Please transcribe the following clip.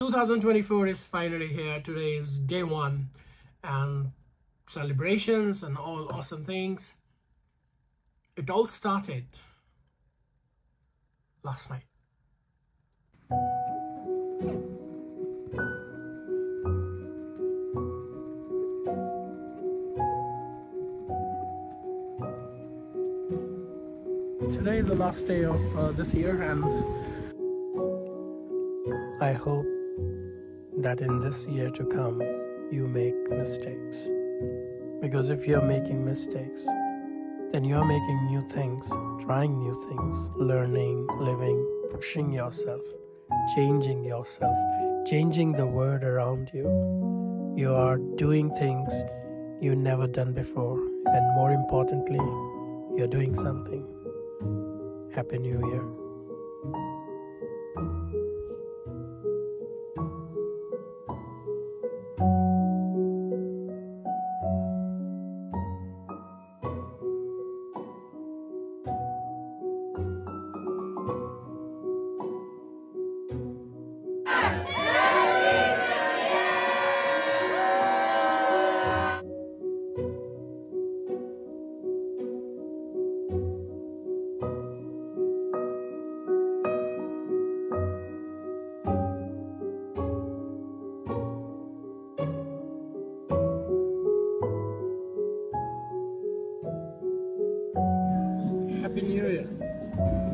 2024 is finally here. Today is day one and celebrations and all awesome things. It all started last night. Today is the last day of uh, this year and I hope that in this year to come you make mistakes. Because if you're making mistakes, then you're making new things, trying new things, learning, living, pushing yourself, changing yourself, changing the world around you. You are doing things you've never done before, and more importantly, you're doing something. Happy New Year. Happy New Year.